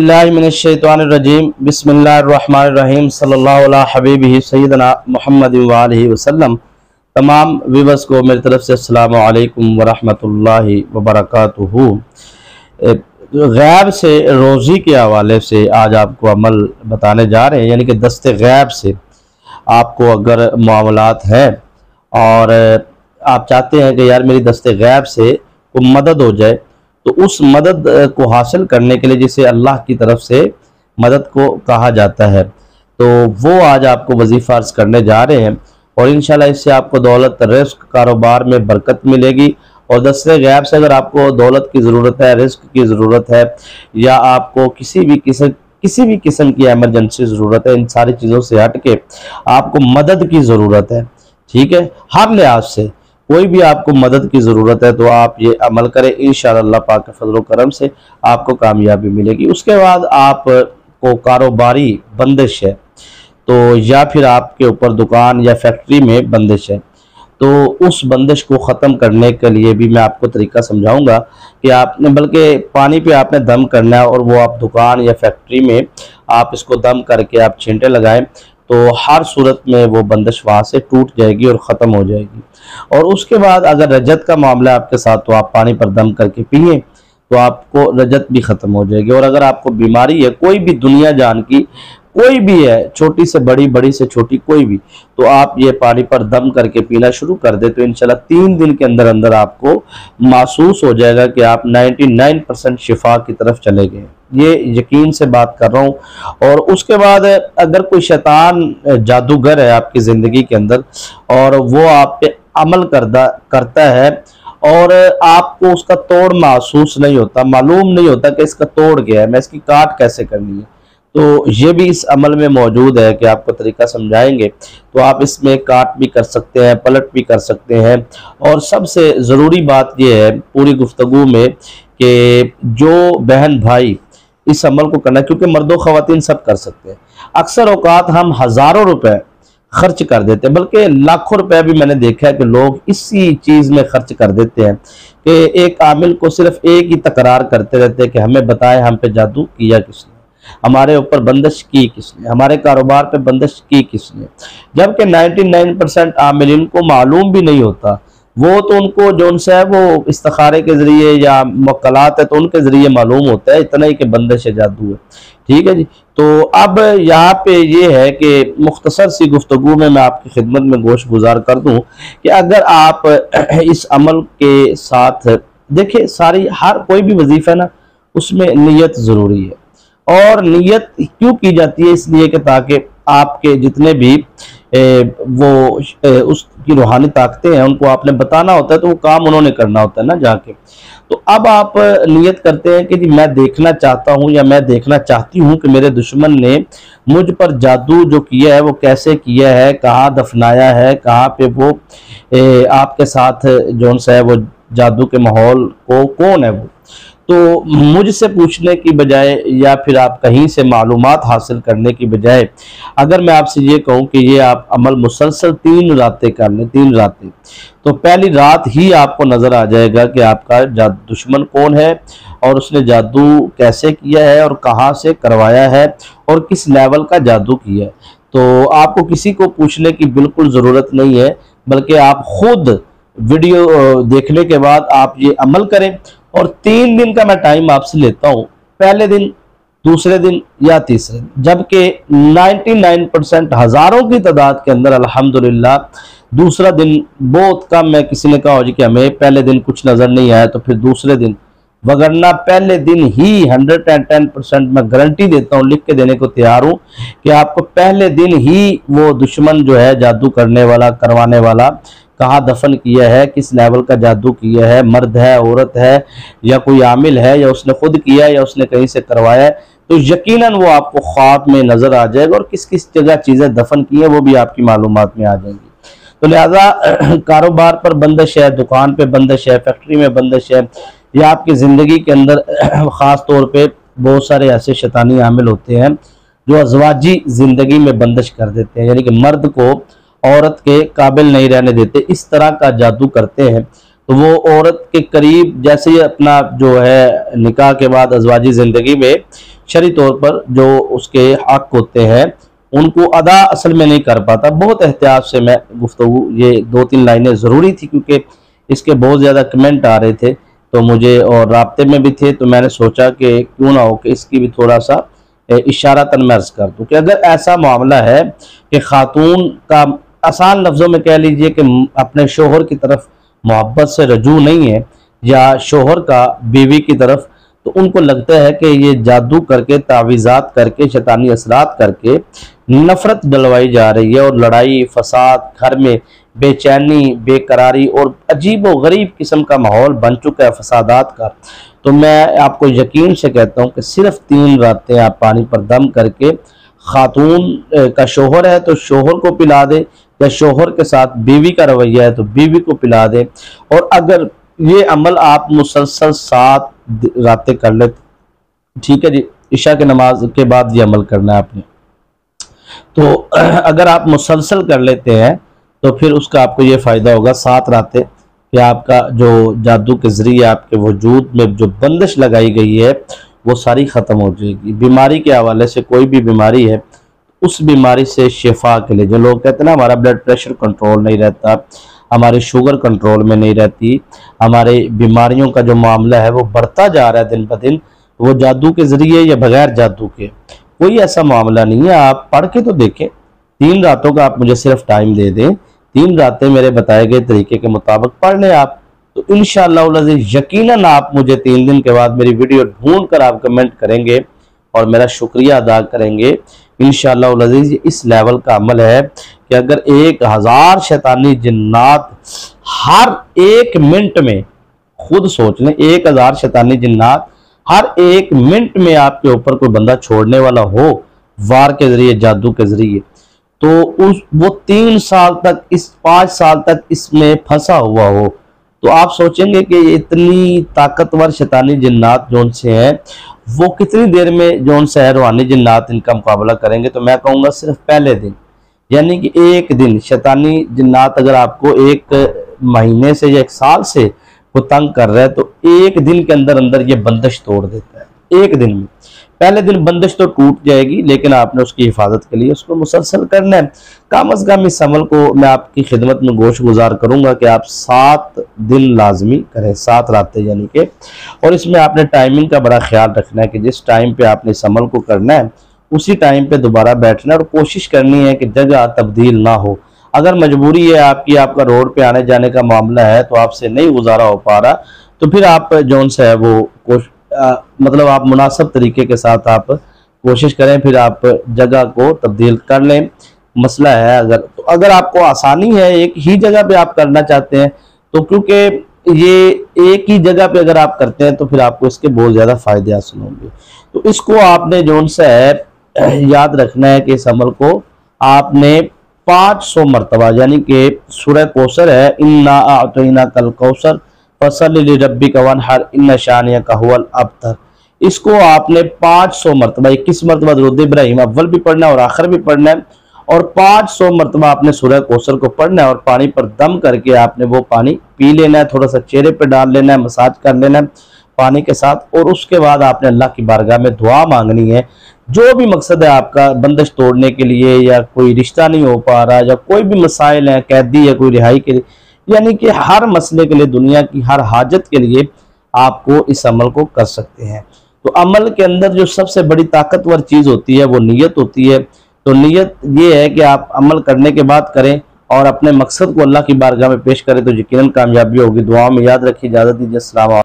اللہ من الشیطان الرجیم بسم اللہ الرحمن الرحیم صلی اللہ علیہ حبیبہ سیدنا محمد وآلہ وسلم. تمام ویورز کو میری طرف سے السلام علیکم ورحمۃ اللہ وبرکاتہ۔ غیب سے، روزی کے حوالے سے آج آپ کو عمل بتانے جا رہے ہیں یعنی کہ دست غیب سے آپ کو اگر معاملات ہیں اور آپ چاہتے ہیں کہ یار میری دست غیب سے کوئی مدد ہو جائے تو اس مدد کو حاصل کرنے کے لیے جسے اللہ کی طرف سے مدد کو کہا جاتا ہے۔ تو وہ آج آپ کو وظیفہ عرض کرنے جا رہے ہیں اور انشاءاللہ اس سے آپ کو دولت رزق کاروبار میں برکت ملے گی۔ اور دست غیب سے اگر آپ کو دولت کی ضرورت ہے، رزق کی ضرورت ہے، یا آپ کو کسی بھی قسم، کسی بھی قسم کی ایمرجنسی ضرورت ہے، ان ساری چیزوں سے ہٹ کے آپ کو مدد کی ضرورت ہے۔ ٹھیک ہے؟ ہر لحاظ سے کوئی بھی آپ کو مدد کی ضرورت ہے تو آپ یہ عمل کریں، انشاءاللہ اللہ پاک فضل و کرم سے آپ کو کامیابی ملے گی۔ اس کے بعد آپ کو کاروباری بندش ہے، تو یا پھر آپ کے اوپر دکان یا فیکٹری میں بندش ہے۔ تو اس بندش کو ختم کرنے کے لیے بھی میں آپ کو طریقہ سمجھاؤں گا کہ آپ نے، بلکہ پانی پہ آپ نے دم کرنا ہے اور وہ آپ دکان یا فیکٹری میں آپ اس کو دم کر کے آپ چھینٹے لگائیں۔ تو ہر صورت میں وہ بندش وہاں سے ٹوٹ جائے گی اور ختم ہو جائے گی۔ اور اس کے بعد اگر رجت کا معاملہ آپ کے ساتھ تو آپ پانی پر دم کر کے پیئیں تو آپ کو رجت بھی ختم ہو جائے گی۔ اور اگر آپ کو بیماری ہے کوئی بھی دنیا جان کی کوئی بھی ہے، چھوٹی سے بڑی بڑی سے چھوٹی کوئی بھی، تو آپ یہ پانی پر دم کر کے پینا شروع کر دیں تو انشاءاللہ تین دن کے اندر اندر آپ کو محسوس ہو جائے گا کہ آپ نائنٹی نائن پرسنٹ شفا کی طرف چلے گئے یہ یقین سے بات کر رہا ہوں۔ اور اس کے بعد اگر کوئی شیطان، جادوگر ہے آپ کی زندگی کے اندر اور وہ آپ پہ عمل کردہ، کرتا ہے اور آپ کو اس کا توڑ محسوس نہیں ہوتا، معلوم نہیں ہوتا کہ اس کا توڑ گیا ہے، میں اس کی کاٹ کیسے کرنی ہے۔ تو یہ بھی اس عمل میں موجود ہے کہ آپ کو طریقہ سمجھائیں گے تو آپ اس میں کاٹ بھی کر سکتے ہیں، پلٹ بھی کر سکتے ہیں۔ اور سب سے ضروری بات یہ ہے پوری گفتگو میں کہ جو بہن بھائی اس عمل کو کرنا، کیونکہ مرد و خواتین سب کر سکتے ہیں۔ اکثر اوقات ہم ہزاروں روپے خرچ کر دیتے ہیں، بلکہ لاکھوں روپے بھی میں نے دیکھا ہے کہ لوگ اسی چیز میں خرچ کر دیتے ہیں کہ ایک عامل کو صرف ایک ہی تکرار کرتے رہتے ہیں کہ ہمیں بتائیں ہم پہ جادو کیا کس نے۔ ہمارے اوپر بندش کی کس نے؟ ہمارے کاروبار پہ بندش کی کس نے؟ جبکہ نائنٹی نائن پرسنٹ عاملین کو معلوم بھی نہیں ہوتا۔ وہ تو ان کو جو ان سے ہے وہ استخارے کے ذریعے یا مقلات ہے تو ان کے ذریعے معلوم ہوتا ہے، اتنا ہی کہ بندش جادو ہے۔ ٹھیک ہے جی؟ تو اب یہاں پہ یہ ہے کہ مختصر سی گفتگو میں میں آپ کی خدمت میں گوشت گزار کر دوں کہ اگر آپ اس عمل کے ساتھ دیکھیں ساری، ہر کوئی بھی وظیفہ ہے نا، اس میں نیت ضروری ہے۔ اور نیت کیوں کی جاتی ہے اس لیے کہ تاکہ آپ کے جتنے بھی وہ اس کی روحانی طاقتیں ہیں، ان کو آپ نے بتانا ہوتا ہے تو وہ کام انہوں نے کرنا ہوتا ہے نا جا کے۔ تو اب آپ نیت کرتے ہیں کہ جی میں دیکھنا چاہتا ہوں یا میں دیکھنا چاہتی ہوں کہ میرے دشمن نے مجھ پر جادو جو کیا ہے وہ کیسے کیا ہے، کہاں دفنایا ہے، کہاں پہ وہ آپ کے ساتھ جون سا ہے وہ جادو کے ماحول کو، کون ہے وہ؟ تو مجھ سے پوچھنے کی بجائے یا پھر آپ کہیں سے معلومات حاصل کرنے کی بجائے اگر میں آپ سے یہ کہوں کہ یہ آپ عمل مسلسل تین راتیں کر لیں، تین راتیں، تو پہلی رات ہی آپ کو نظر آ جائے گا کہ آپ کا دشمن کون ہے اور اس نے جادو کیسے کیا ہے اور کہاں سے کروایا ہے اور کس لیول کا جادو کیا ہے۔ تو آپ کو کسی کو پوچھنے کی بالکل ضرورت نہیں ہے، بلکہ آپ خود ویڈیو دیکھنے کے بعد آپ یہ عمل کریں۔ اور تین دن کا میں ٹائم آپ سے لیتا ہوں۔ پہلے دن، دوسرے دن یا تیسرے دن۔ جبکہ نائنٹی نائن پرسنٹ ہزاروں کی تعداد کے اندر الحمدللہ دوسرا دن بہت کم ہے۔ کسی نے کہا ہو جی کہ ہمیں پہلے دن کچھ نظر نہیں آیا تو پھر دوسرے دن۔ وگرنہ پہلے دن ہی ہنڈریڈ اینڈ ٹین پرسنٹ میں گارنٹی دیتا ہوں، لکھ کے دینے کو تیار ہوں کہ آپ کو پہلے دن ہی وہ دشمن جو ہے جادو کرنے والا، کروانے والا کہاں دفن کیا ہے، کس لیول کا جادو کیا ہے، مرد ہے، عورت ہے، یا کوئی عامل ہے، یا اس نے خود کیا ہے، یا اس نے کہیں سے کروایا ہے، تو یقیناً وہ آپ کو خواب میں نظر آ جائے گا اور کس کس جگہ چیزیں دفن کی ہیں وہ بھی آپ کی معلومات میں آ جائیں گی۔ تو لہٰذا کاروبار پر بندش ہے دکان پہ بندش ہے فیکٹری میں بندش ہے یا آپ کی زندگی کے اندر خاص طور پہ بہت سارے ایسے شیطانی عامل ہوتے ہیں جو ازواجی زندگی میں بندش کر دیتے ہیں یعنی کہ مرد کو عورت کے قابل نہیں رہنے دیتے، اس طرح کا جادو کرتے ہیں۔ تو وہ عورت کے قریب جیسے ہی اپنا جو ہے نکاح کے بعد ازواجی زندگی میں شرعی طور پر جو اس کے حق ہوتے ہیں، ان کو ادا اصل میں نہیں کر پاتا۔ بہت احتیاط سے میں گفتگو، یہ دو تین لائنیں ضروری تھی کیونکہ اس کے بہت زیادہ کمنٹ آ رہے تھے۔ تو مجھے اور رابطے میں بھی تھے، تو میں نے سوچا کہ کیوں نہ ہو کہ اس کی بھی تھوڑا سا اشارہ تنمرز کر دوں کہ اگر ایسا معاملہ ہے کہ خاتون کا آسان لفظوں میں کہہ لیجیے کہ اپنے شوہر کی طرف محبت سے رجوع نہیں ہے یا شوہر کا بیوی کی طرف، تو ان کو لگتا ہے کہ یہ جادو کر کے تعویزات کر کے، شیطانی اثرات کر کے نفرت ڈلوائی جا رہی ہے اور لڑائی، فساد، گھر میں بے چینی، بے قراری اور عجیب و غریب قسم کا ماحول بن چکا ہے فسادات کا۔ تو میں آپ کو یقین سے کہتا ہوں کہ صرف تین راتیں آپ پانی پر دم کر کے خاتون کا شوہر ہے تو شوہر کو پلا دے۔ یا شوہر کے ساتھ بیوی کا رویہ ہے تو بیوی کو پلا دے اور اگر یہ عمل آپ مسلسل سات راتیں کر لیں ٹھیک ہے جی عشاء کے نماز کے بعد یہ عمل کرنا ہے آپ نے۔ تو اگر آپ مسلسل کر لیتے ہیں تو پھر اس کا آپ کو یہ فائدہ ہوگا سات راتیں کہ آپ کا جو جادو کے ذریعے آپ کے وجود میں جو بندش لگائی گئی ہے وہ ساری ختم ہو جائے گی۔ بیماری کے حوالے سے کوئی بھی بیماری ہے اس بیماری سے شفا کے لیے۔ جو لوگ کہتے ہیں نا، ہمارا بلڈ پریشر کنٹرول نہیں رہتا، ہماری شوگر کنٹرول میں نہیں رہتی ہمارے بیماریوں کا جو معاملہ ہے وہ بڑھتا جا رہا ہے دن بدن وہ جادو کے ذریعے یا بغیر جادو کے۔ کوئی ایسا معاملہ نہیں ہے، آپ پڑھ کے تو دیکھیں۔ تین راتوں کا آپ مجھے صرف ٹائم دے دیں۔ تین راتیں میرے بتائے گئے طریقے کے مطابق پڑھ لیں آپ۔ تو انشاءاللہ یقیناً آپ مجھے تین دن کے بعد میری ویڈیو ڈھونڈ کر آپ کمنٹ کریں گے۔ اور میرا شکریہ ادا کریں گے۔ انشاءاللہ العزیز، یہ اس لیول کا عمل ہے کہ اگر ایک ہزار شیطانی جنات ہر ایک منٹ میں خود سوچ لیں، ایک ہزار شیطانی جنات ہر ایک منٹ میں آپ کے اوپر کوئی بندہ چھوڑنے والا ہو، وار کے ذریعے، جادو کے ذریعے، تو اس وہ تین سال تک، اس پانچ سال تک اس میں پھنسا ہوا ہو۔ تو آپ سوچیں گے کہ اتنی طاقتور شیطانی جنات جو ان سے ہیں، وہ کتنی دیر میں جو ان سے روحانی جنات ان کا مقابلہ کریں گے؟ تو میں کہوں گا صرف پہلے دن یعنی کہ ایک دن۔ شیطانی جنات اگر آپ کو ایک مہینے سے یا ایک سال سے وہ تنگ کر رہا ہے تو ایک دن کے اندر اندر یہ بندش توڑ دیتا ہے۔ ایک دن میں۔ پہلے دن بندش تو ٹوٹ جائے گی، لیکن آپ نے اس کی حفاظت کے لیے اس کو مسلسل کرنا ہے کام از کم اس عمل کو میں آپ کی خدمت میں گوش گزار کروں گا کہ آپ سات دن لازمی کریں، سات راتیں یعنی کہ۔ اور اس میں آپ نے ٹائمنگ کا بڑا خیال رکھنا ہے کہ جس ٹائم پہ آپ نے اس عمل کو کرنا ہے، اسی ٹائم پہ دوبارہ بیٹھنا ہے۔ اور کوشش کرنی ہے کہ جگہ تبدیل نہ ہو۔ اگر مجبوری ہے آپ کی، آپ کا روڈ پہ آنے جانے کا معاملہ ہے تو آپ سے نہیں گزارا ہو پا رہا، تو پھر آپ جون سے ہے وہ مطلب آپ مناسب طریقے کے ساتھ آپ کوشش کریں، پھر آپ جگہ کو تبدیل کر لیں۔ مسئلہ ہے اگر، تو اگر آپ کو آسانی ہے ایک ہی جگہ پہ آپ کرنا چاہتے ہیں، تو کیونکہ یہ ایک ہی جگہ پہ اگر آپ کرتے ہیں، تو پھر آپ کو اس کے بہت زیادہ فائدے حاصل ہوں گے۔ تو اس کو آپ نے جون سے ہے، یاد رکھنا ہے کہ اس عمل کو آپ نے پانچ سو مرتبہ یعنی کہ سورہ کوسر ہے، انا اعطینا کل کوسر فصل ربی کا ونحر ان شانیہ کا حول ابتر اس کو آپ نے پانچ سو مرتبہ، اکیس مرتبہ درود ابراہیم، اول بھی پڑھنا ہے اور آخر بھی پڑھنا ہے، اور پانچ سو مرتبہ آپ نے سورہ کوسر کو پڑھنا ہے اور پانی پر دم کر کے آپ نے وہ پانی پی لینا ہے، تھوڑا سا چہرے پہ ڈال لینا ہے، مساج کر لینا ہے پانی کے ساتھ، اور اس کے بعد آپ نے اللہ کی بارگاہ میں دعا مانگنی ہے۔ جو بھی مقصد ہے آپ کا بندش توڑنے کے لیے یا کوئی رشتہ نہیں ہو پا رہا یا کوئی بھی مسائل ہیں، قیدی ہے کوئی رہائی کے لیے یعنی کہ ہر مسئلے کے لیے، دنیا کی ہر حاجت کے لیے آپ کو اس عمل کو کر سکتے ہیں۔ تو عمل کے اندر جو سب سے بڑی طاقتور چیز ہوتی ہے، وہ نیت ہوتی ہے۔ تو نیت یہ ہے کہ آپ عمل کرنے کے بعد کریں اور اپنے مقصد کو اللہ کی بارگاہ میں پیش کریں۔ تو یقیناً کامیابی ہوگی۔ دعاؤں میں یاد رکھی اجازت دیجیے السلام علیکم۔